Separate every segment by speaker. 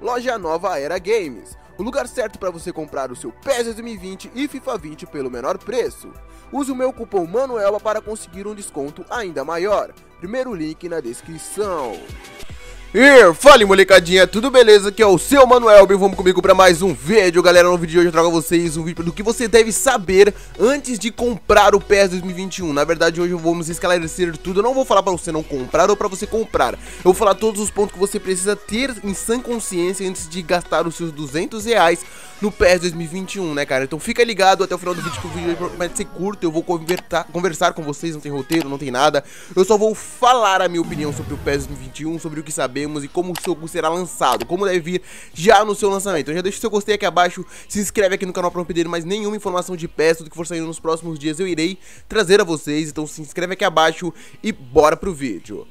Speaker 1: Loja Nova Era Games, o lugar certo para você comprar o seu PES 2020 e FIFA 20 pelo menor preço. Use o meu cupom MANUELA para conseguir um desconto ainda maior. Primeiro link na descrição. E fala molecadinha, tudo beleza? Aqui é o seu Manuel, bem vamos comigo para mais um vídeo Galera, no vídeo de hoje eu trago a vocês um vídeo do que você deve saber antes de comprar o PES 2021 Na verdade hoje vamos esclarecer tudo, eu não vou falar para você não comprar ou para você comprar. Eu vou falar todos os pontos que você precisa ter em sã consciência antes de gastar os seus 200 reais no PES 2021, né cara? Então fica ligado até o final do vídeo que o vídeo vai ser curto, eu vou conversar, com vocês, não tem roteiro, não tem nada. Eu só vou falar a minha opinião sobre o PES 2021, sobre o que sabemos e como o jogo será lançado, como deve vir já no seu lançamento. Então já deixa o seu gostei aqui abaixo, se inscreve aqui no canal para não perder mais nenhuma informação de PES, tudo que for saindo nos próximos dias eu irei trazer a vocês. Então se inscreve aqui abaixo e bora pro vídeo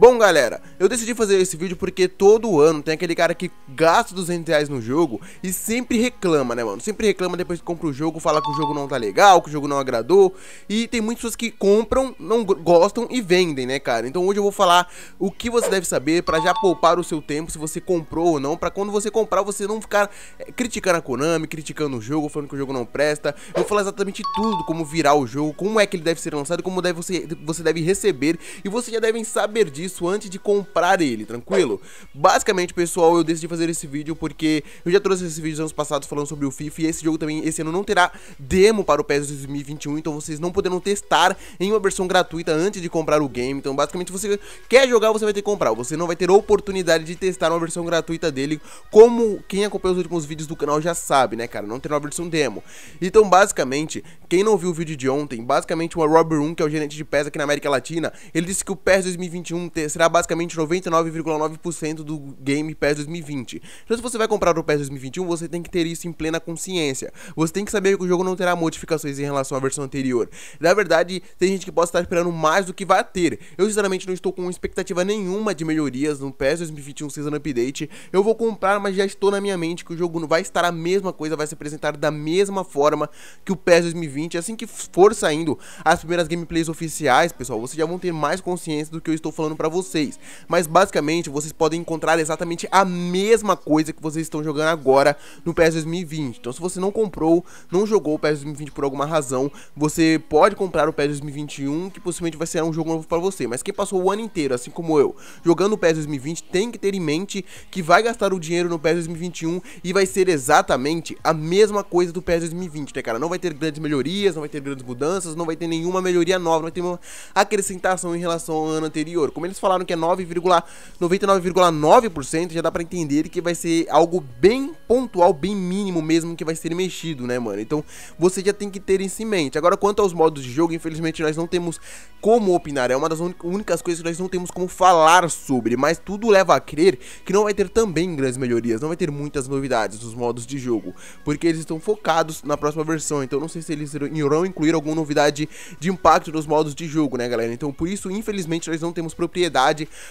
Speaker 1: Bom, galera, eu decidi fazer esse vídeo porque todo ano tem aquele cara que gasta 200 reais no jogo e sempre reclama, né, mano? Sempre reclama depois que compra o jogo, fala que o jogo não tá legal, que o jogo não agradou. E tem muitas pessoas que compram, não gostam e vendem, né, cara? Então hoje eu vou falar o que você deve saber para já poupar o seu tempo, se você comprou ou não, para quando você comprar você não ficar é, criticando a Konami, criticando o jogo, falando que o jogo não presta. Eu vou falar exatamente tudo, como virar o jogo, como é que ele deve ser lançado, como deve você, você deve receber. E vocês já devem saber disso isso antes de comprar ele, tranquilo? Basicamente, pessoal, eu decidi fazer esse vídeo porque eu já trouxe esse vídeo anos passados falando sobre o FIFA e esse jogo também, esse ano não terá demo para o PES 2021, então vocês não poderão testar em uma versão gratuita antes de comprar o game, então basicamente você quer jogar, você vai ter que comprar, você não vai ter oportunidade de testar uma versão gratuita dele, como quem acompanha os últimos vídeos do canal já sabe, né, cara, não terá uma versão demo. Então, basicamente, quem não viu o vídeo de ontem, basicamente o Rob Room, que é o gerente de PES aqui na América Latina, ele disse que o PES 2021 será basicamente 99,9% do Game PES 2020. Então se você vai comprar o PES 2021, você tem que ter isso em plena consciência. Você tem que saber que o jogo não terá modificações em relação à versão anterior. Na verdade, tem gente que pode estar esperando mais do que vai ter. Eu sinceramente não estou com expectativa nenhuma de melhorias no PES 2021 Season Update. Eu vou comprar, mas já estou na minha mente que o jogo vai estar a mesma coisa, vai se apresentar da mesma forma que o PES 2020. Assim que for saindo as primeiras gameplays oficiais, pessoal, vocês já vão ter mais consciência do que eu estou falando para vocês. Mas basicamente vocês podem encontrar exatamente a mesma coisa que vocês estão jogando agora no PES 2020. Então se você não comprou, não jogou o PES 2020 por alguma razão, você pode comprar o PES 2021, que possivelmente vai ser um jogo novo para você. Mas quem passou o ano inteiro, assim como eu, jogando o PES 2020, tem que ter em mente que vai gastar o dinheiro no PES 2021 e vai ser exatamente a mesma coisa do PES 2020, né, cara? Não vai ter grandes melhorias, não vai ter grandes mudanças, não vai ter nenhuma melhoria nova, não vai ter uma acrescentação em relação ao ano anterior. Como eles falaram que é 99,9%, já dá para entender que vai ser algo bem pontual, bem mínimo mesmo que vai ser mexido, né, mano? Então, você já tem que ter isso em mente. Agora, quanto aos modos de jogo, infelizmente nós não temos como opinar, é uma das únicas coisas que nós não temos como falar sobre, mas tudo leva a crer que não vai ter também grandes melhorias, não vai ter muitas novidades nos modos de jogo, porque eles estão focados na próxima versão, então não sei se eles irão incluir alguma novidade de impacto nos modos de jogo, né, galera? Então, por isso, infelizmente, nós não temos propriedade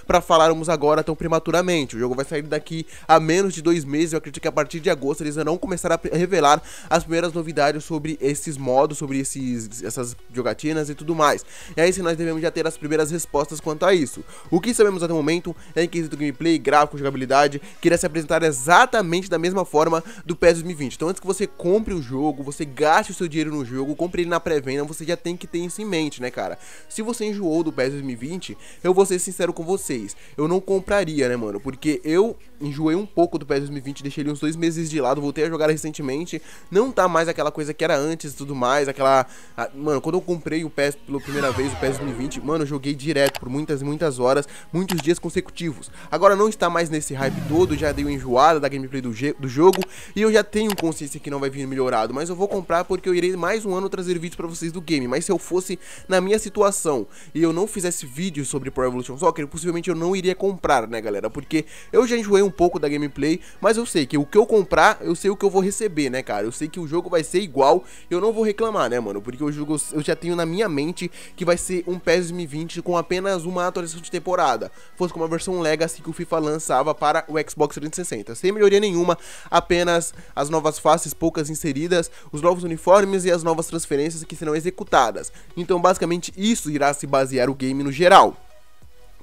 Speaker 1: para falarmos agora tão prematuramente. O jogo vai sair daqui a menos de dois meses. Eu acredito que a partir de agosto eles irão começar a revelar as primeiras novidades sobre esses modos, sobre esses, essas jogatinas e tudo mais. E aí sim nós devemos já ter as primeiras respostas quanto a isso. O que sabemos até o momento é que quesito gameplay, gráfico, jogabilidade, que irá se apresentar exatamente da mesma forma do PES 2020. Então antes que você compre o jogo, você gaste o seu dinheiro no jogo, compre ele na pré-venda, você já tem que ter isso em mente, né, cara? Se você enjoou do PES 2020, eu vou ser sincero com vocês, eu não compraria, né, mano? Porque eu enjoei um pouco do PES 2020, deixei ele uns dois meses de lado, voltei a jogar recentemente. Não tá mais aquela coisa que era antes e tudo mais, aquela. Mano, quando eu comprei o PES pela primeira vez, o PES 2020, mano, eu joguei direto por muitas e muitas horas, muitos dias consecutivos. Agora não está mais nesse hype todo, já dei uma enjoada da gameplay do, do jogo e eu já tenho consciência que não vai vir melhorado, mas eu vou comprar porque eu irei mais um ano trazer vídeos pra vocês do game. Mas se eu fosse na minha situação e eu não fizesse vídeo sobre Pro Evolution Soccer, possivelmente eu não iria comprar, né, galera? Porque eu já enjoei um pouco da gameplay, mas eu sei que o que eu comprar, eu sei o que eu vou receber, né, cara? Eu sei que o jogo vai ser igual, eu não vou reclamar, né, mano? Porque o jogo eu já tenho na minha mente que vai ser um PES 2020 com apenas uma atualização de temporada. Fosse com uma versão Legacy que o FIFA lançava para o Xbox 360. Sem melhoria nenhuma, apenas as novas faces poucas inseridas, os novos uniformes e as novas transferências que serão executadas. Então, basicamente, isso irá se basear o game no geral.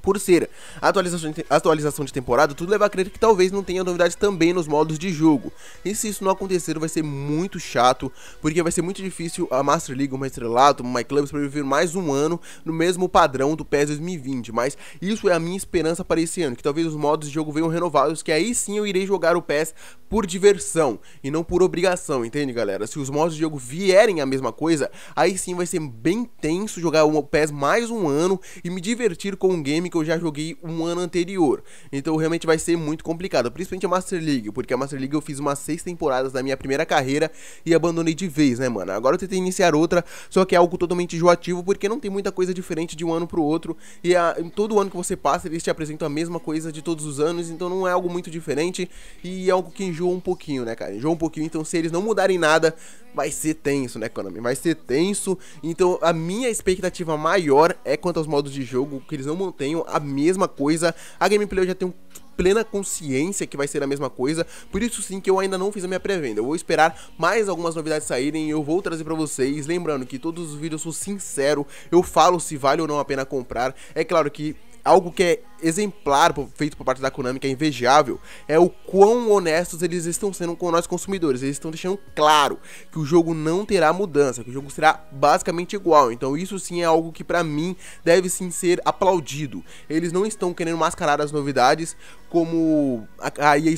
Speaker 1: Por ser atualização de, atualização de temporada, tudo leva a crer que talvez não tenha novidades também nos modos de jogo. E se isso não acontecer, vai ser muito chato, porque vai ser muito difícil a Master League, o Estrelato, o MyClubs sobreviver mais um ano no mesmo padrão do PES 2020. Mas isso é a minha esperança para esse ano, que talvez os modos de jogo venham renovados, que aí sim eu irei jogar o PES por diversão e não por obrigação, entende galera? Se os modos de jogo vierem a mesma coisa, aí sim vai ser bem tenso jogar o PES mais um ano e me divertir com um game que eu já joguei um ano anterior. Então realmente vai ser muito complicado, principalmente a Master League, porque a Master League eu fiz umas seis temporadas da minha primeira carreira e abandonei de vez, né, mano? Agora eu tentei iniciar outra, só que é algo totalmente enjoativo, porque não tem muita coisa diferente de um ano pro outro, e a, todo ano que você passa eles te apresentam a mesma coisa de todos os anos, então não é algo muito diferente, e é algo que enjoa um pouquinho, né, cara? Enjoa um pouquinho, então se eles não mudarem nada, vai ser tenso, né, Konami? Vai ser tenso, então a minha expectativa maior é quanto aos modos de jogo, que eles não mantenham a mesma coisa. A gameplay eu já tenho plena consciência que vai ser a mesma coisa, por isso sim que eu ainda não fiz a minha pré-venda. Eu vou esperar mais algumas novidades saírem e eu vou trazer pra vocês, lembrando que todos os vídeos eu sou sincero, eu falo se vale ou não a pena comprar. É claro que algo que é exemplar feito por parte da Konami, que é invejável, é o quão honestos eles estão sendo com nós consumidores. Eles estão deixando claro que o jogo não terá mudança, que o jogo será basicamente igual. Então isso sim é algo que para mim deve sim ser aplaudido. Eles não estão querendo mascarar as novidades como a EA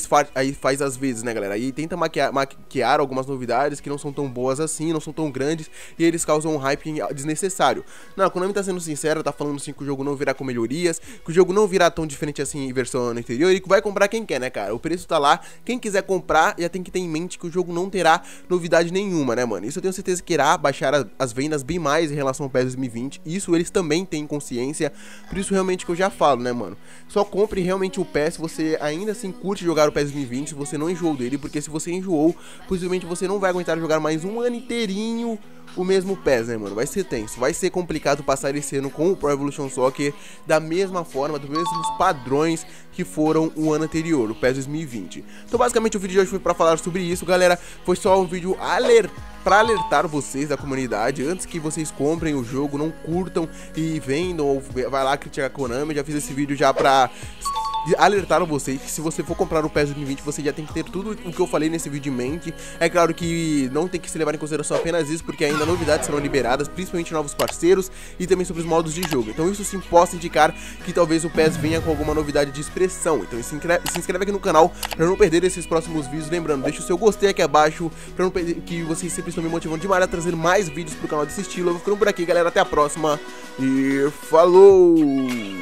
Speaker 1: faz às vezes, né, galera? Aí tenta maquiar, maquiar algumas novidades que não são tão boas assim, não são tão grandes e eles causam um hype desnecessário. Não, a Konami tá sendo sincera, tá falando assim que o jogo não virá com melhorias, que o jogo não virar tão diferente assim em versão anterior e que vai comprar quem quer, né, cara? O preço tá lá, quem quiser comprar já tem que ter em mente que o jogo não terá novidade nenhuma, né, mano? Isso eu tenho certeza que irá baixar as vendas bem mais em relação ao PES 2020. Isso eles também têm consciência, por isso realmente que eu já falo, né, mano? Só compre realmente o PES se você ainda assim curte jogar o PES 2020, se você não enjoou dele, porque se você enjoou, possivelmente você não vai aguentar jogar mais um ano inteirinho o mesmo PES, né, mano? Vai ser tenso, vai ser complicado passar esse ano com o Pro Evolution Soccer da mesma forma, dos mesmos padrões que foram o ano anterior, o PES 2020. Então, basicamente, o vídeo de hoje foi pra falar sobre isso, galera. Foi só um vídeo alerta para alertar vocês da comunidade antes que vocês comprem o jogo, não curtam e vendam ou vai lá criticar a Konami. Já fiz esse vídeo já pra alertaram vocês que se você for comprar o PES 2020, você já tem que ter tudo o que eu falei nesse vídeo em mente. É claro que não tem que se levar em consideração apenas isso, porque ainda novidades serão liberadas, principalmente novos parceiros e também sobre os modos de jogo. Então isso sim possa indicar que talvez o PES venha com alguma novidade de expressão. Então se inscreve, se inscreve aqui no canal para não perder esses próximos vídeos. Lembrando, deixa o seu gostei aqui abaixo para não perder, que vocês sempre estão me motivando demais a trazer mais vídeos pro canal desse estilo. Eu vou ficando por aqui, galera. Até a próxima e falou!